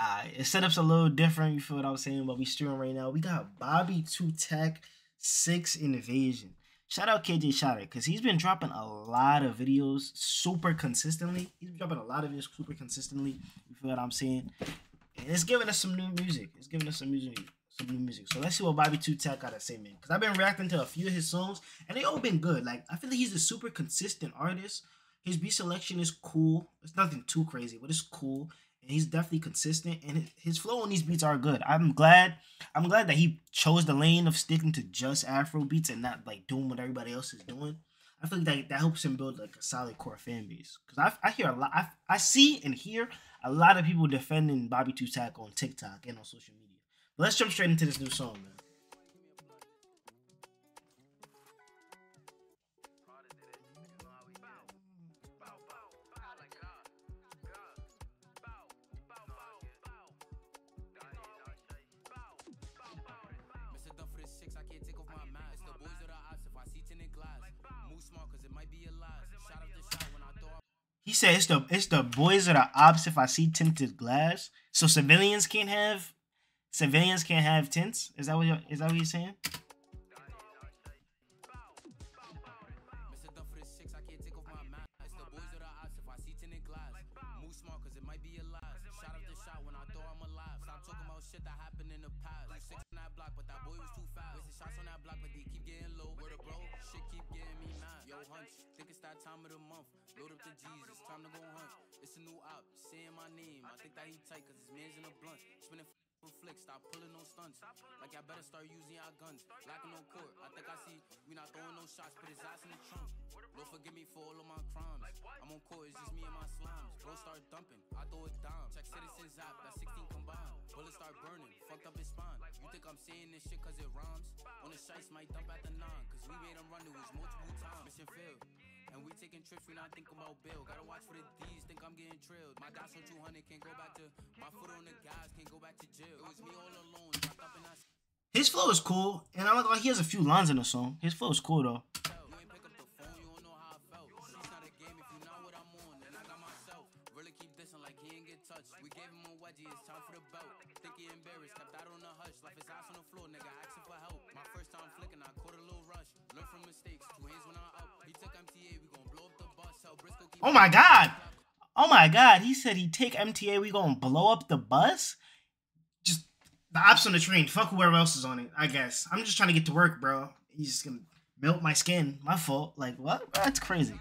Uh, it setup's a little different. You feel what I'm saying? But we streaming right now. We got BobbyTooTact Six Invasion. Shout out KJ Shotter because he's been dropping a lot of videos super consistently. He's been dropping a lot of videos super consistently. You feel what I'm saying? And it's giving us some new music. It's giving us some music, some new music. So let's see what BobbyTooTact got to say, man. Because I've been reacting to a few of his songs and they all been good. Like I feel like he's a super consistent artist. His beat selection is cool. It's nothing too crazy, but it's cool and he's definitely consistent and his flow on these beats are good. I'm glad i'm glad that he chose the lane of sticking to just afro beats and not like doing what everybody else is doing. I feel like that, that helps him build like a solid core fan base. Because I, I hear a lot I, I see and hear a lot of people defending BobbyTooTact on tiktok and on social media. But let's jump straight into this new song man The boys the if I see in glass. Move cause it might be a lie. Shot when I throw he said it's the it's the boys are the ops if I see tinted glass. So civilians can't have civilians can't have tints. Is that what is that what you're saying? Time of the month. Load up to Jesus, time to go hunt. It's a new op, saying my name. I think that he tight cause his man's in a blunt. Spinning for flick, stop pulling no stunts. Like I better start using our guns. Lacking no court, I think I see we not throwing no shots, put his ass in the trunk. Lord forgive me for all of my crimes. I'm on court, it's just me and my slimes. Bro start dumping, I throw it down. Check citizens app, start burning, fucked up his spine. You think I'm saying this shit cause it rhymes? On the shites might dump at the nine, cause we made him run, it was multiple times. Mission failed. And we taking trips, we not thinking about. Gotta watch for the D's, think I'm getting trailed. My guys on 200 can't go back to my foot on the gas, can't go back to jail. It was me all alone. His flow is cool, and I like he has a few lines in the song. His flow is cool though. We gave him a wedgie, it's time for the belt. Think he embarrassed, kept that on the hush. Left his ass on the floor, nigga, asking for help. My first time flicking, I caught a little rush. Learn from mistakes, two hands when I up. He took MTA, we gon' blow up the bus. Tell Briscoe keep Oh my god! Oh my god, he said he'd take MTA, we gonna blow up the bus? Just the ops on the train. Fuck whoever else is on it, I guess. I'm just trying to get to work, bro. He's just gonna melt my skin. My fault. Like, what? That's crazy.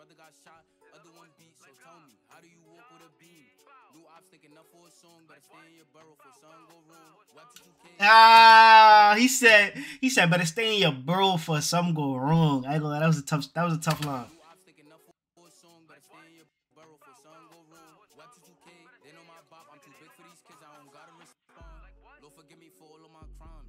Brother got shot, other one beat. So tell me, how do you walk with a beam? New ops think enough for a song, better stay in your burrow for something go wrong. Ah, he said, he said, better stay in your burrow for something go wrong. I go, that was a tough, that was a tough line. forgive me for all of my crimes.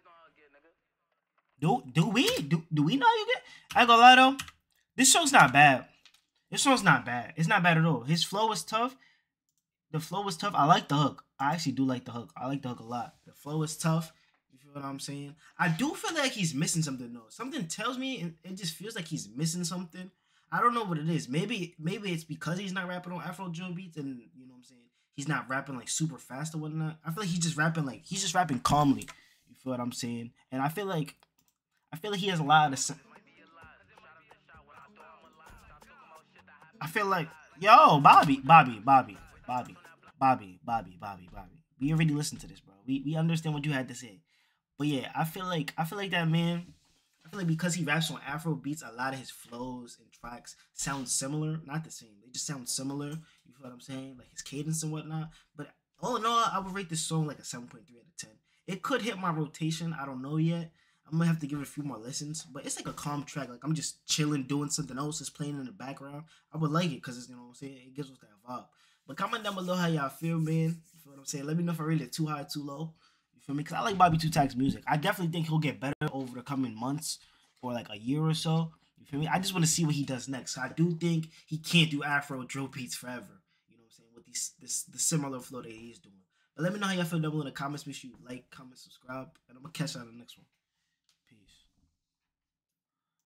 Do do we do do we know you get? I go lie though. This song's not bad. This song's not bad. It's not bad at all. His flow is tough. The flow is tough. I like the hook. I actually do like the hook. I like the hook a lot. The flow is tough. You feel what I'm saying? I do feel like he's missing something though. Something tells me it just feels like he's missing something. I don't know what it is. Maybe maybe it's because he's not rapping on Afro drill beats and you know what I'm saying. He's not rapping like super fast or whatnot. I feel like he's just rapping like he's just rapping calmly. You feel what I'm saying? And I feel like I feel like he has a lot of I feel like, yo, Bobby, Bobby, Bobby, Bobby, Bobby, Bobby, Bobby, Bobby. We already listened to this, bro. We we understand what you had to say. But yeah, I feel like I feel like that man. I feel like because he raps on Afro beats, a lot of his flows and tracks sound similar. Not the same. They just sound similar. You feel what I'm saying? Like his cadence and whatnot. But all in all, I would rate this song like a 7.3 out of 10. It could hit my rotation. I don't know yet. I'm gonna have to give it a few more listens, but it's like a calm track. Like I'm just chilling, doing something else, just playing in the background. I would like it because it's you know what I'm saying. It gives us that vibe. But comment down below how y'all feel, man. You feel what I'm saying? Let me know if I rate it too high, too low. You feel me? Cause I like BobbyTooTact's music. I definitely think he'll get better over the coming months or like a year or so. You feel me? I just want to see what he does next. I do think he can't do Afro drill beats forever. You know what I'm saying? With these this the similar flow that he's doing. But let me know how y'all feel down below in the comments. Make sure you like, comment, subscribe, and I'm gonna catch you on the next one.